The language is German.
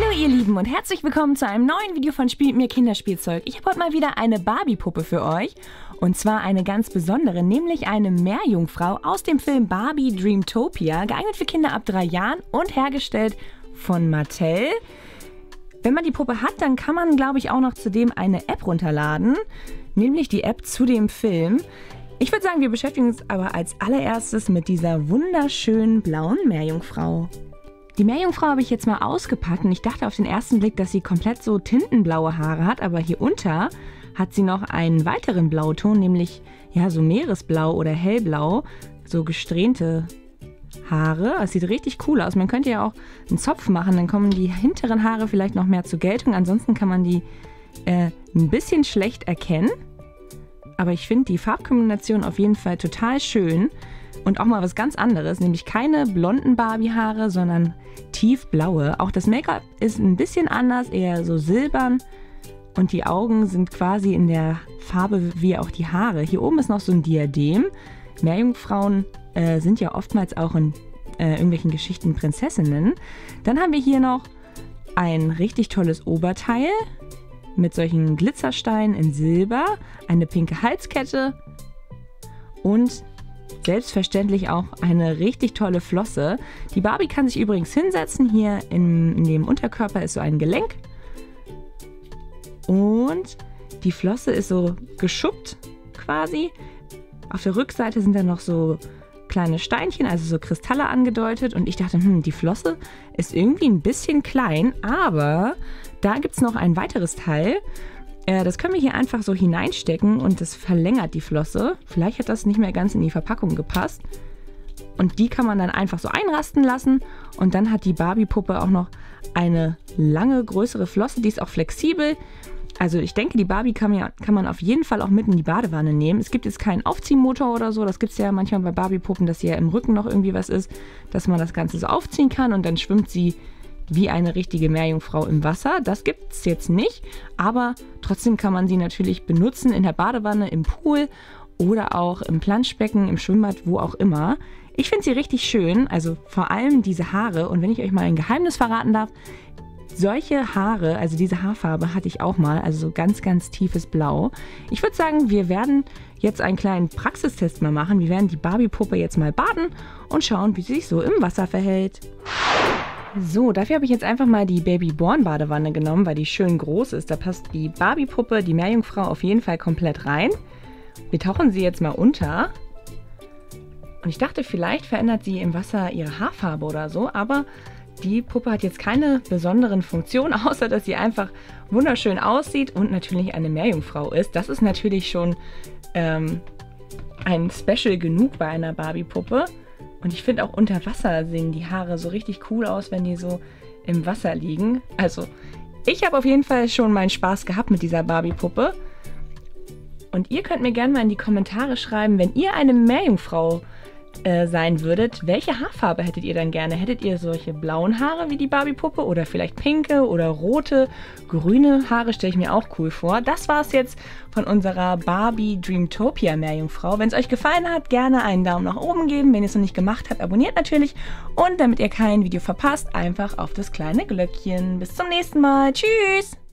Hallo ihr Lieben und herzlich willkommen zu einem neuen Video von Spielt mir Kinderspielzeug. Ich habe heute mal wieder eine Barbie-Puppe für euch. Und zwar eine ganz besondere, nämlich eine Meerjungfrau aus dem Film Barbie Dreamtopia, geeignet für Kinder ab drei Jahren und hergestellt von Mattel. Wenn man die Puppe hat, dann kann man, glaube ich, auch noch zudem eine App runterladen, nämlich die App zu dem Film. Ich würde sagen, wir beschäftigen uns aber als allererstes mit dieser wunderschönen blauen Meerjungfrau. Die Meerjungfrau habe ich jetzt mal ausgepackt und ich dachte auf den ersten Blick, dass sie komplett so tintenblaue Haare hat, aber hier unter hat sie noch einen weiteren Blauton, nämlich ja so Meeresblau oder hellblau, so gesträhnte Haare. Es sieht richtig cool aus. Man könnte ja auch einen Zopf machen, dann kommen die hinteren Haare vielleicht noch mehr zur Geltung. Ansonsten kann man die äh, ein bisschen schlecht erkennen. Aber ich finde die Farbkombination auf jeden Fall total schön. Und auch mal was ganz anderes, nämlich keine blonden Barbie-Haare, sondern tiefblaue. Auch das Make-up ist ein bisschen anders, eher so silbern. Und die Augen sind quasi in der Farbe wie auch die Haare. Hier oben ist noch so ein Diadem. Meerjungfrauen äh, sind ja oftmals auch in äh, irgendwelchen Geschichten Prinzessinnen. Dann haben wir hier noch ein richtig tolles Oberteil mit solchen Glitzersteinen in Silber, eine pinke Halskette und selbstverständlich auch eine richtig tolle Flosse. Die Barbie kann sich übrigens hinsetzen. Hier in, dem Unterkörper ist so ein Gelenk. Und die Flosse ist so geschuppt quasi. Auf der Rückseite sind dann noch so kleine Steinchen, also so Kristalle angedeutet. Und ich dachte, hm, die Flosse ist irgendwie ein bisschen klein, aber da gibt es noch ein weiteres Teil. Äh, das können wir hier einfach so hineinstecken und das verlängert die Flosse. Vielleicht hat das nicht mehr ganz in die Verpackung gepasst. Und die kann man dann einfach so einrasten lassen. Und dann hat die Barbie-Puppe auch noch eine lange, größere Flosse. Die ist auch flexibel. Also ich denke, die Barbie kann man, kann man auf jeden Fall auch mit in die Badewanne nehmen. Es gibt jetzt keinen Aufziehmotor oder so. Das gibt es ja manchmal bei Barbie-Puppen, dass hier im Rücken noch irgendwie was ist, dass man das Ganze so aufziehen kann und dann schwimmt sie wie eine richtige Meerjungfrau im Wasser. Das gibt es jetzt nicht, aber trotzdem kann man sie natürlich benutzen in der Badewanne, im Pool oder auch im Planschbecken, im Schwimmbad, wo auch immer. Ich finde sie richtig schön, also vor allem diese Haare. Und wenn ich euch mal ein Geheimnis verraten darf, solche Haare, also diese Haarfarbe hatte ich auch mal, also so ganz, ganz tiefes Blau. Ich würde sagen, wir werden jetzt einen kleinen Praxistest mal machen. Wir werden die Barbie-Puppe jetzt mal baden und schauen, wie sie sich so im Wasser verhält. So, dafür habe ich jetzt einfach mal die Babyborn-Badewanne genommen, weil die schön groß ist. Da passt die Barbie-Puppe, die Meerjungfrau, auf jeden Fall komplett rein. Wir tauchen sie jetzt mal unter. Und ich dachte, vielleicht verändert sie im Wasser ihre Haarfarbe oder so, aber die Puppe hat jetzt keine besonderen Funktionen, außer dass sie einfach wunderschön aussieht und natürlich eine Meerjungfrau ist. Das ist natürlich schon ähm, ein Special genug bei einer Barbie-Puppe. Und ich finde auch unter Wasser sehen die Haare so richtig cool aus, wenn die so im Wasser liegen. Also, ich habe auf jeden Fall schon meinen Spaß gehabt mit dieser Barbie-Puppe. Und ihr könnt mir gerne mal in die Kommentare schreiben, wenn ihr eine Meerjungfrau äh, sein würdet, welche Haarfarbe hättet ihr dann gerne? Hättet ihr solche blauen Haare wie die Barbie-Puppe oder vielleicht pinke oder rote, grüne Haare stelle ich mir auch cool vor. Das war es jetzt von unserer Barbie Dreamtopia Meerjungfrau. Wenn es euch gefallen hat, gerne einen Daumen nach oben geben. Wenn ihr es noch nicht gemacht habt, abonniert natürlich. Und damit ihr kein Video verpasst, einfach auf das kleine Glöckchen. Bis zum nächsten Mal. Tschüss!